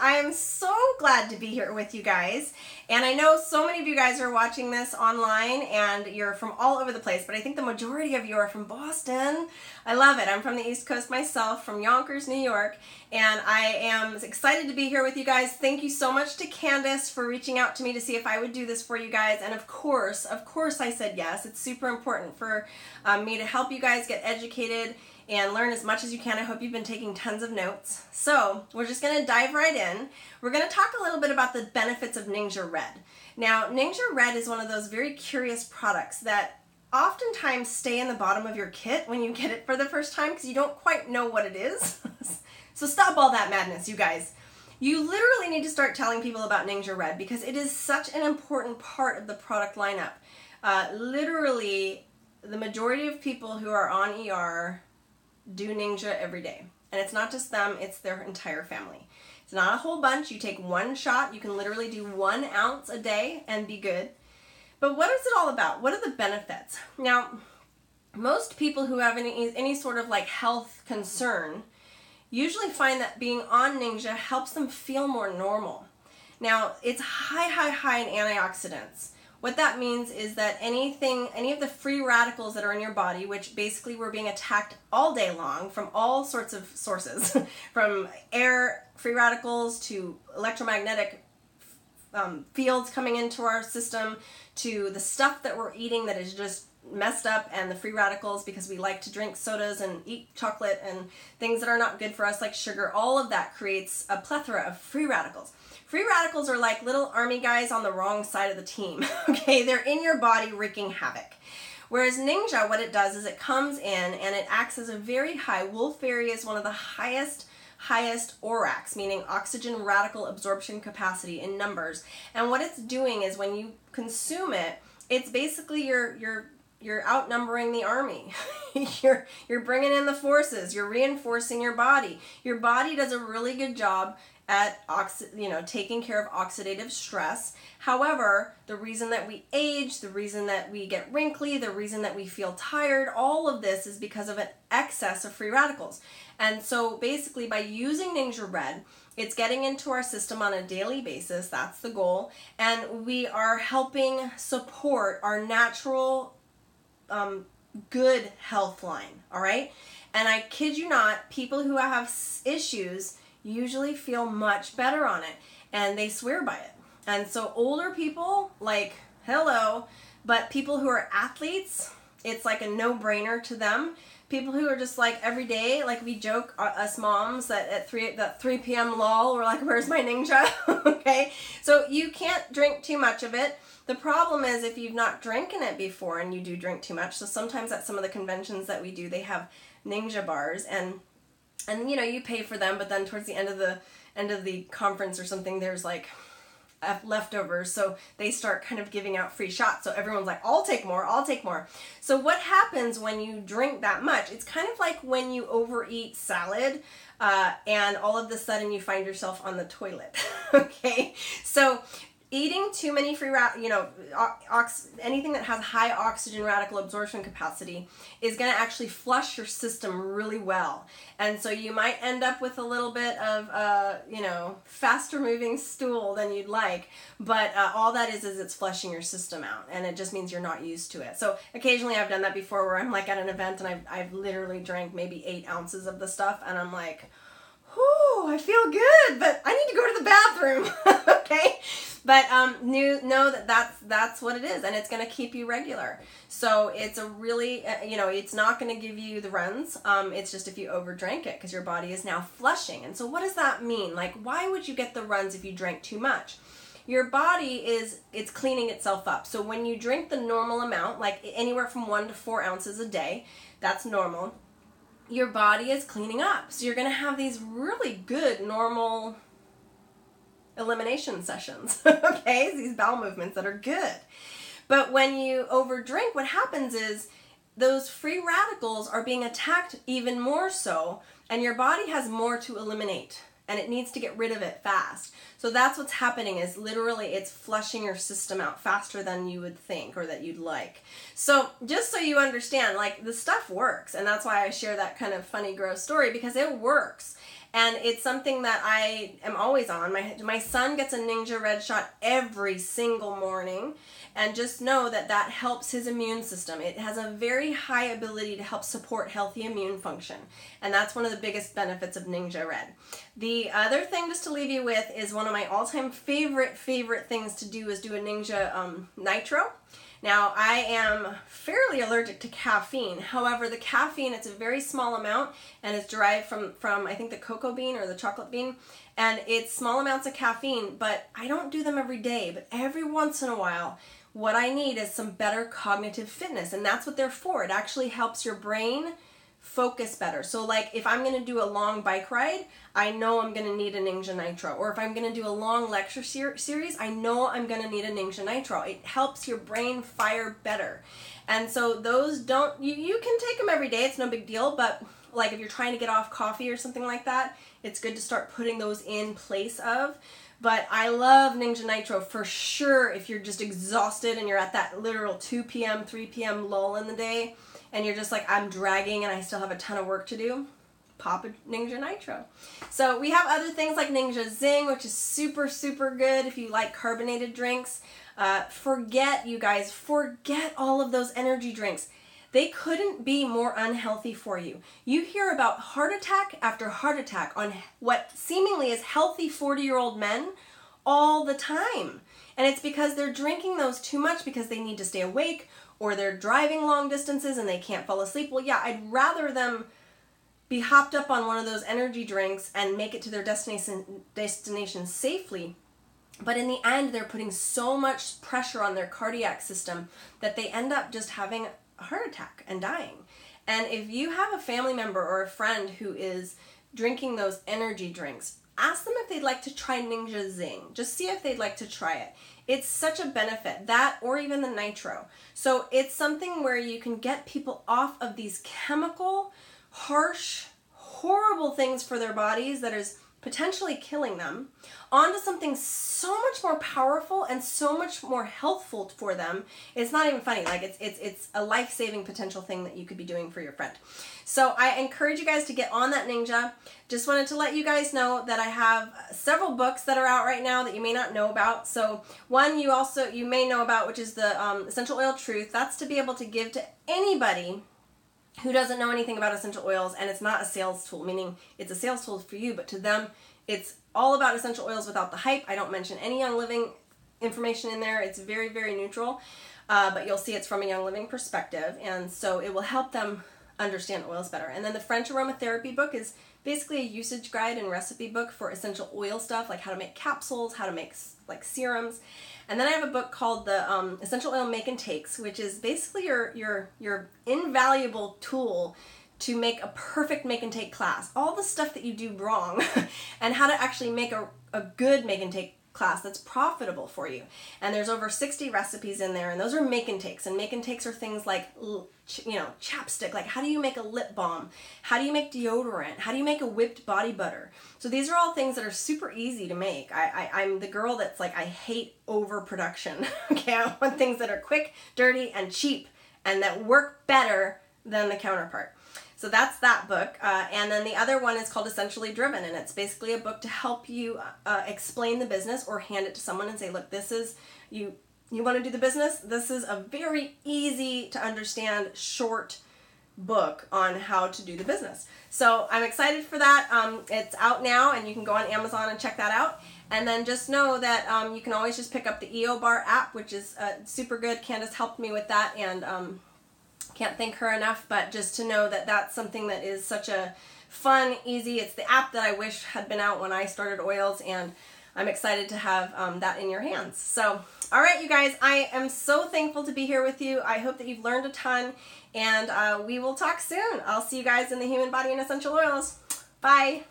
I am so glad to be here with you guys. And I know so many of you guys are watching this online and you're from all over the place, but I think the majority of you are from Boston. I love it. I'm from the East Coast myself, from Yonkers, New York, and I am excited to be here with you guys. Thank you so much to Candace for reaching out to me to see if I would do this for you guys. And of course, of course, I said yes. It's super important for um, me to help you guys get educated and learn as much as you can. I hope you've been taking tons of notes. So we're just to dive right in. We're to talk a little bit about the benefits of Ningxia Red. Now, Ningxia Red is one of those very curious products that oftentimes stay in the bottom of your kit when you get it for the first time because you don't quite know what it is. so stop all that madness, you guys. You literally need to start telling people about Ningxia Red because it is such an important part of the product lineup. Uh, literally, the majority of people who are on ER do Ningxia every day. And it's not just them, it's their entire family. It's not a whole bunch. You take one shot, you can literally do one ounce a day and be good. But what is it all about? What are the benefits? Now, most people who have any, any sort of like health concern usually find that being on Ningxia helps them feel more normal. Now, it's high, high, high in antioxidants. What that means is that anything, any of the free radicals that are in your body, which basically were being attacked all day long from all sorts of sources, from air free radicals to electromagnetic um, fields coming into our system to the stuff that we're eating that is just messed up and the free radicals because we like to drink sodas and eat chocolate and things that are not good for us like sugar all of that creates a plethora of free radicals Free radicals are like little army guys on the wrong side of the team. okay, they're in your body wreaking havoc. Whereas Ningxia, what it does is it comes in and it acts as a very high, wolfberry is one of the highest highest ORACs, meaning oxygen radical absorption capacity in numbers. And what it's doing is when you consume it, it's basically your your you're outnumbering the army. you're you're bringing in the forces. You're reinforcing your body. Your body does a really good job at oxi- you know taking care of oxidative stress however the reason that we age the reason that we get wrinkly the reason that we feel tired all of this is because of an excess of free radicals and so basically by using Ningxia Red it's getting into our system on a daily basis that's the goal and we are helping support our natural um, good health line all right and i kid you not people who have issues usually feel much better on it and they swear by it. And so older people, like, hello, but people who are athletes, it's like a no brainer to them. People who are just like every day, like we joke, uh, us moms, that at 3, that 3 p.m. lull, we're like, where's my Ningxia?" okay? So you can't drink too much of it. The problem is if you've not drinking it before and you do drink too much. So sometimes at some of the conventions that we do, they have Ningxia bars and and you know you pay for them but then towards the end of the end of the conference or something there's like leftovers so they start kind of giving out free shots. So everyone's like i'll take more i'll take more. So what happens when you drink that much? It's kind of like when you overeat salad uh, and all of a sudden you find yourself on the toilet okay? So eating too many free rad, you know, ox- anything that has high oxygen radical absorption capacity is going to actually flush your system really well. And so you might end up with a little bit of, uh, you know, faster moving stool than you'd like. But uh, all that is is it's flushing your system out, and it just means you're not used to it. So occasionally I've done that before, where I'm like at an event and I've I've literally drank maybe eight ounces of the stuff, and I'm like. Whew, I feel good, but I need to go to the bathroom. okay? But um, new, know that that's that's what it is, and it's going to keep you regular. So it's a really, uh, you know, it's not going to give you the runs. Um, it's just if you overdrink it because your body is now flushing. And so what does that mean? Like, why would you get the runs if you drank too much? Your body is it's cleaning itself up. So when you drink the normal amount, like anywhere from one to four ounces a day, that's normal your body is cleaning up. So you're going to have these really good normal elimination sessions, okay? These bowel movements that are good. But when you overdrink, what happens is those free radicals are being attacked even more so, and your body has more to eliminate and it needs to get rid of it fast. So that's what's happening is literally it's flushing your system out faster than you would think or that you'd like. So just so you understand, like the stuff works and that's why I share that kind of funny gross story because it works. And it's something that I am always on. My my son gets a Ningxia Red shot every single morning, and just know that that helps his immune system. It has a very high ability to help support healthy immune function, and that's one of the biggest benefits of Ningxia Red. The other thing, just to leave you with, is one of my all-time favorite favorite things to do is do a Ningxia um, Nitro. Now, I am fairly allergic to caffeine. However, the caffeine, it's a very small amount and it's derived from, from I think, the cocoa bean or the chocolate bean. And it's small amounts of caffeine, but I don't do them every day. But every once in a while, what I need is some better cognitive fitness. And that's what they're for. It actually helps your brain focus better. So like if I'm going to do a long bike ride, I know I'm going to need a Ningxia Nitro. Or if I'm going to do a long lecture ser- series, I know I'm going to need a Ningxia Nitro. It helps your brain fire better. And so those don't you you can take them every day. It's no big deal, but like if you're trying to get off coffee or something like that, it's good to start putting those in place of but I love Ningxia Nitro for sure if you're just exhausted and you're at that literal 2 p.m., 3 p.m. lull in the day and you're just like, I'm dragging and I still have a ton of work to do, pop a Ningxia Nitro. So we have other things like Ningxia Zing, which is super, super good if you like carbonated drinks. Uh, forget, you guys, forget all of those energy drinks. They couldn't be more unhealthy for you. You hear about heart attack after heart attack on what seemingly is healthy 40 year old men all the time. And it's because they're drinking those too much because they need to stay awake or they're driving long distances and they can't fall asleep. Well, yeah, I'd rather them be hopped up on one of those energy drinks and make it to their destination destination safely. But in the end, they're putting so much pressure on their cardiac system that they end up just having a heart attack and dying. And if you have a family member or a friend who is drinking those energy drinks, ask them if they'd like to try Ningxia Zing. Just see if they'd like to try it. It's such a benefit, that or even the nitro. So it's something where you can get people off of these chemical, harsh, horrible things for their bodies that is potentially killing them onto something so much more powerful and so much more healthful for them. It's not even funny. Like it's it's it's a life-saving potential thing that you could be doing for your friend. So I encourage you guys to get on that Ningxia. Just wanted to let you guys know that I have several books that are out right now that you may not know about. So one you also you may know about, which is the um, essential oil truth. That's to be able to give to anybody who doesn't know anything about essential oils and it's not a sales tool meaning it's a sales tool for you but to them it's all about essential oils without the hype. I don't mention any young living information in there. It's very very neutral uh, but you'll see it's from a young living perspective and so it will help them understand oils better. And then the French aromatherapy book is basically a usage guide and recipe book for essential oil stuff, like how to make capsules, how to make like serums. And then I have a book called the um, Essential Oil Make and Takes, which is basically your your your invaluable tool to make a perfect make and take class. All the stuff that you do wrong, and how to actually make a, a good make and take class that's profitable for you. And there's over 60 recipes in there, and those are make and takes. And make and takes are things like, you know, chapstick. Like, how do you make a lip balm? How do you make deodorant? How do you make a whipped body butter? So these are all things that are super easy to make. I, I I'm the girl that's like, I hate overproduction. okay, I want things that are quick, dirty, and cheap, and that work better than the counterpart. So that's that book. Uh, and then the other one is called Essentially Driven, and it's basically a book to help you uh, explain the business or hand it to someone and say, look, this is, you, you want to do the business? This is a very easy to understand, short book on how to do the business. So I'm excited for that. Um, it's out now, and you can go on Amazon and check that out. And then just know that um, you can always just pick up the EO Bar app, which is uh, super good. Candace helped me with that, and um, can't thank her enough, but just to know that that's something that is such a fun, easy. It's the app that I wish had been out when I started oils, and I'm excited to have um, that in your hands. So, all right, you guys, I am so thankful to be here with you. I hope that you've learned a ton, and uh, we will talk soon. I'll see you guys in the Human Body and Essential Oils. Bye.